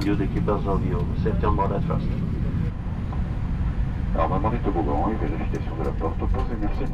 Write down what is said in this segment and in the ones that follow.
demandé aux équipes d'Anzanville. Safety on board at first. Normalement, les toboggans et vérification de la porte opposée, merci.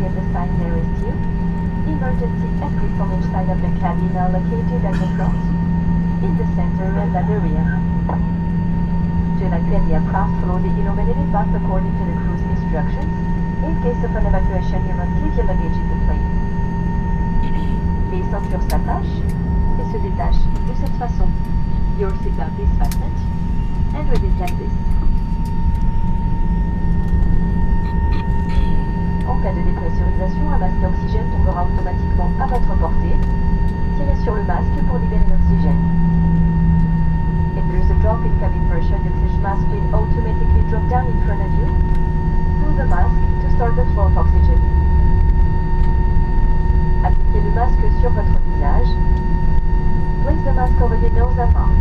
To the sign nearest you. Emergency exits on each side of the cabin are located at the front, in the center, and at the rear. To evacuate the aircraft, follow the illuminated path according to the crew's instructions. In case of an evacuation, you must leave your luggage in the plane. Les ceintures s'attachent et se détachent de cette façon. Your seatbelt is fastened and released like this. En cas de dépressurisation, un masque à tombera automatiquement à votre portée. Tirez sur le masque pour libérer l'oxygène. If there is a drop in cabin pressure, the oxygen mask will automatically drop down in front of you. Pull the mask to start the flow of oxygen. Appliquez le masque sur votre visage. Place the mask over your nose and mouth.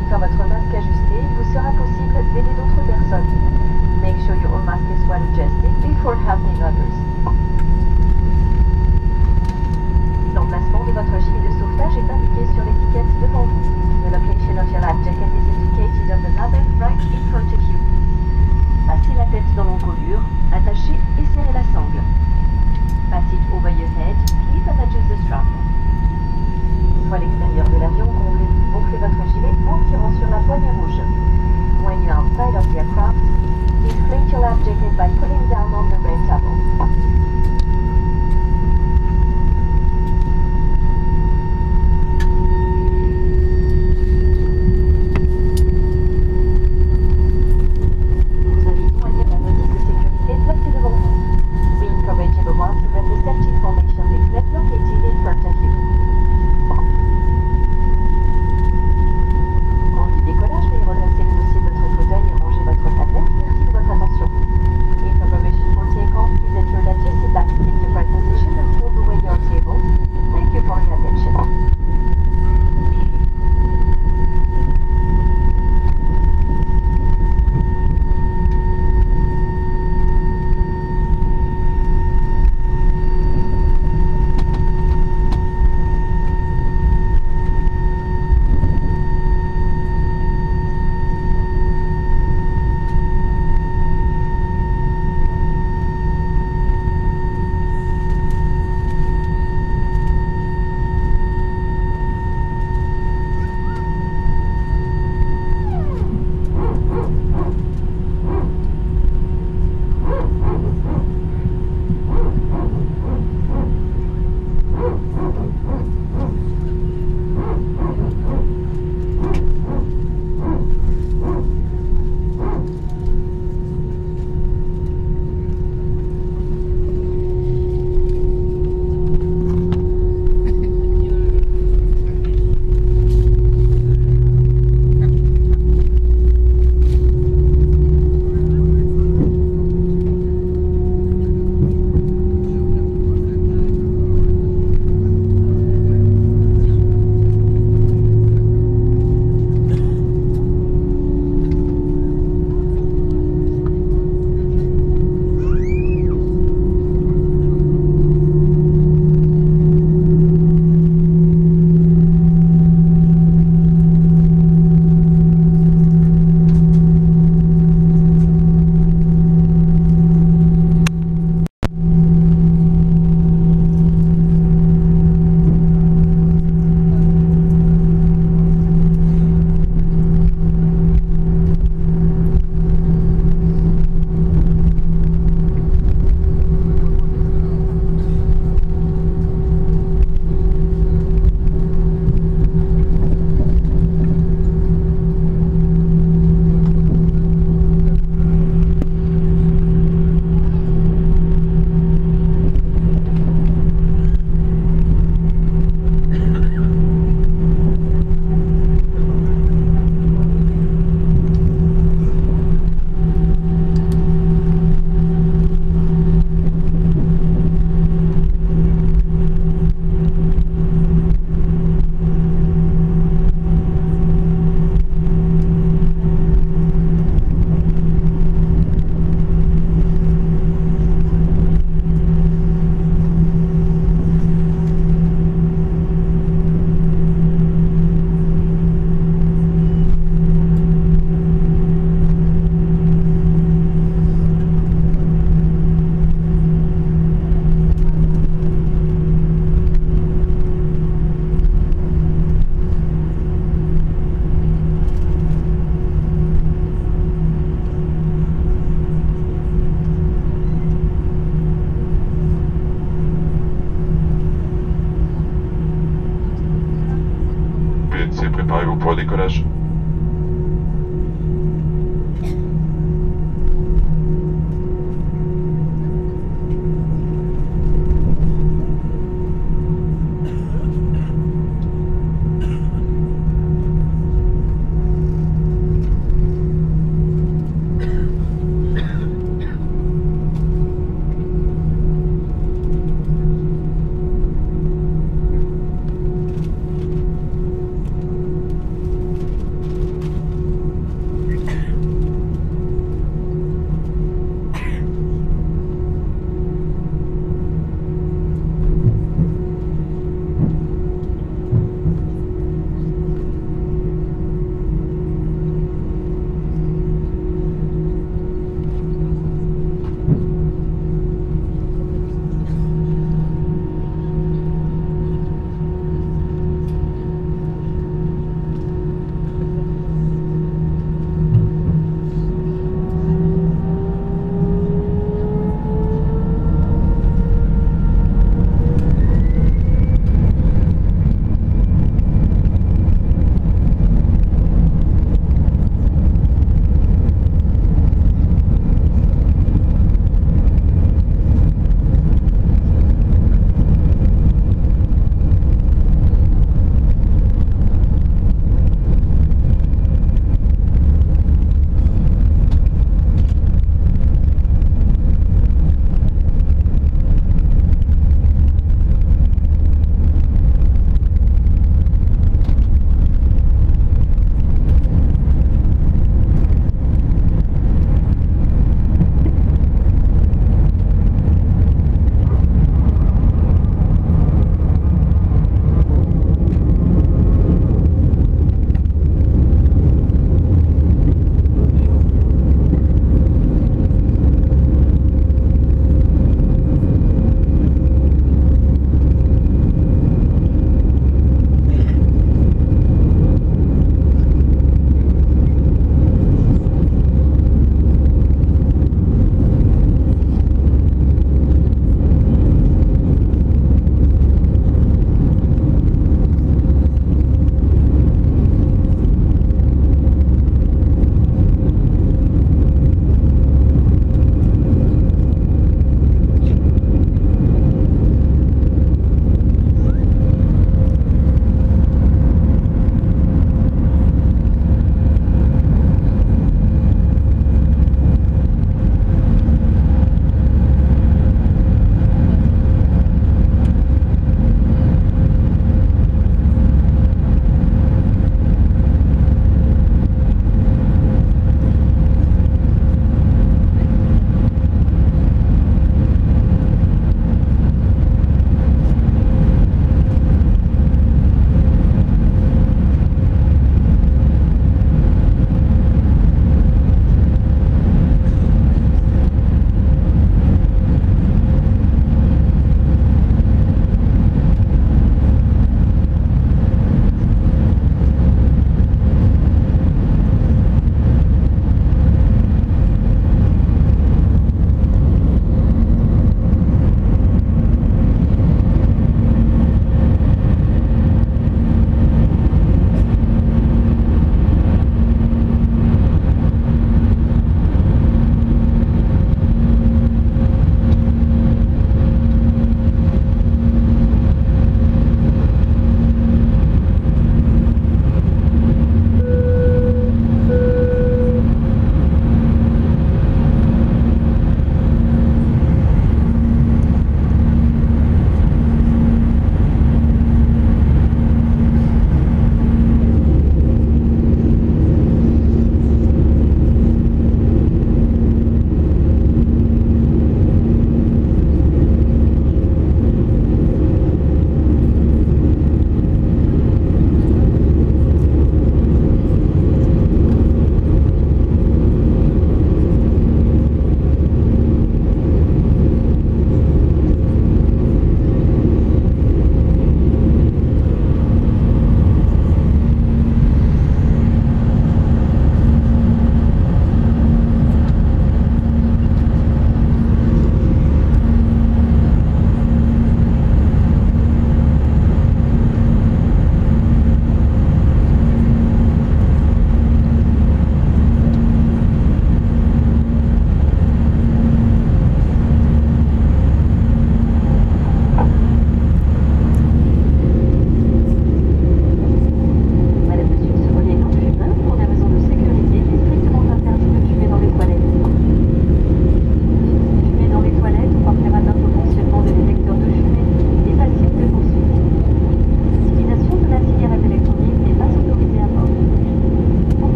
Une fois votre masque ajusté, il vous sera possible d'aider d'autres personnes. Make sure your own mask is well adjusted before helping others.